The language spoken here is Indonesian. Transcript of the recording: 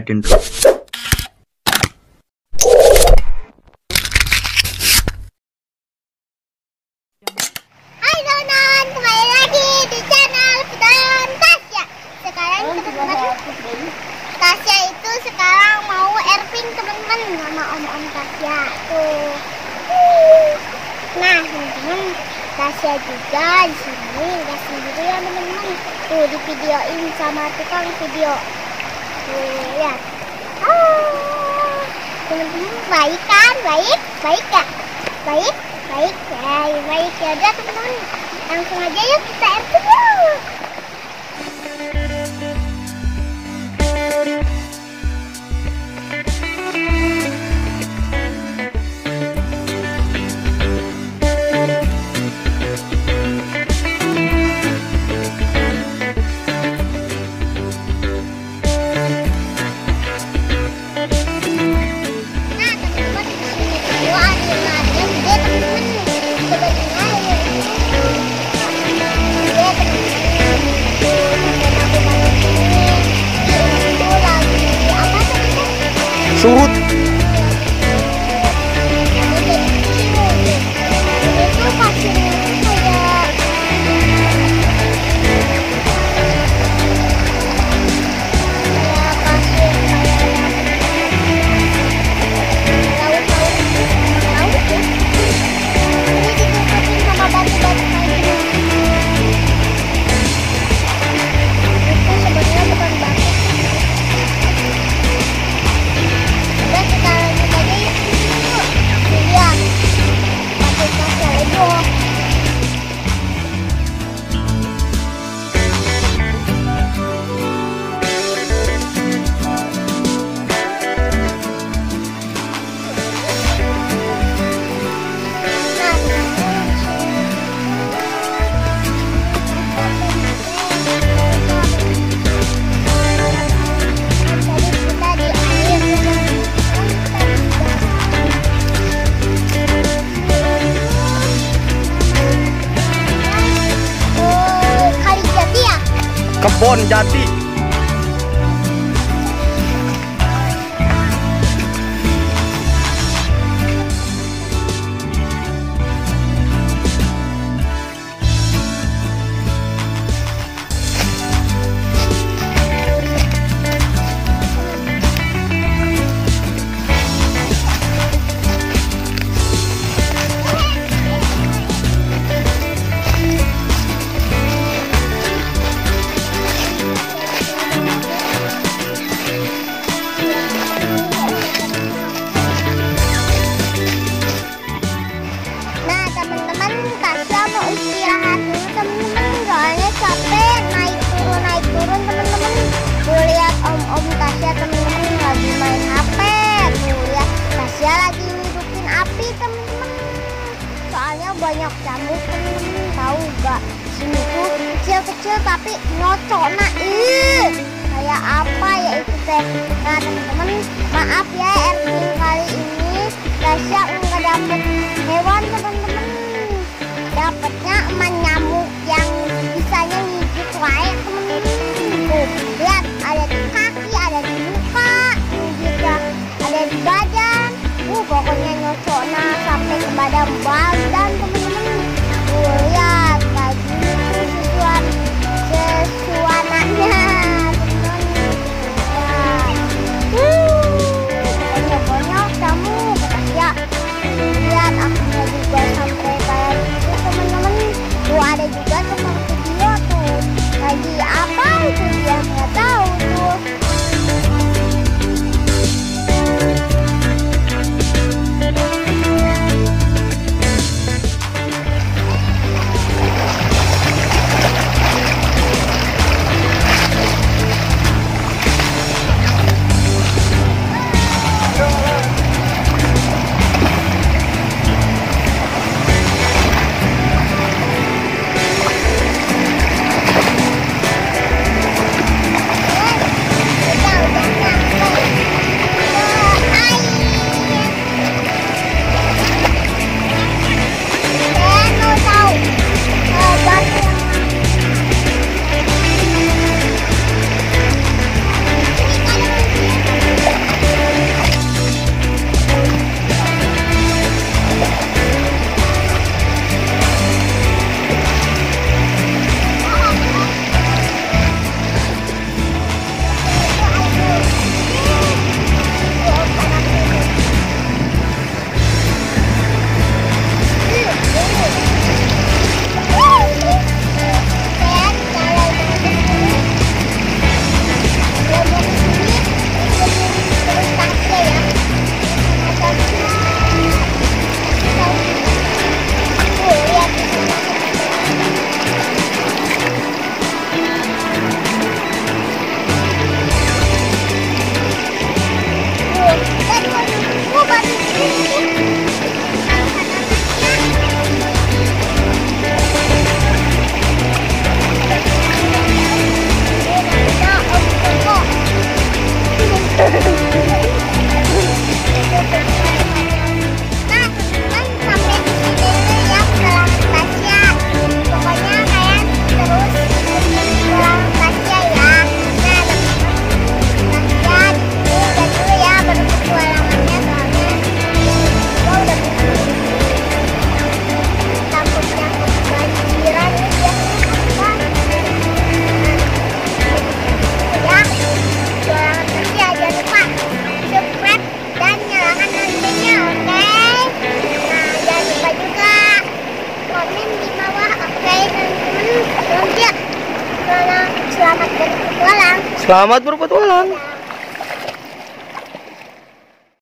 liatin dulu. Hai teman-teman, kembali lagi di channel Tasya. Sekarang teman-teman Tasya itu sekarang mau airping teman-teman Sama om-om Tasya. Tuh. Nah teman-teman Tasya juga di sini. Nggak sendirian teman-teman. Tuh di videoin sama tukang video Lihat Ah, teman-teman baik kan? Baik? Baik gak? Baik? Baik ya, ya baik ya teman-teman langsung aja yuk kita airping surut กบอนยาดี tuh kecil-kecil tapi nyocok nah ih Kayak apa ya itu teh? Nah teman-teman maaf ya Erwin kali ini Tasya nggak dapet hewan teman-teman. Dapatnya eman nyamuk yang bisanya ngigit wae teman-teman? Lihat ada di kaki ada di muka ada di badan. Uh pokoknya nyocoknya sampai ke badan badan Selamat berpetualang.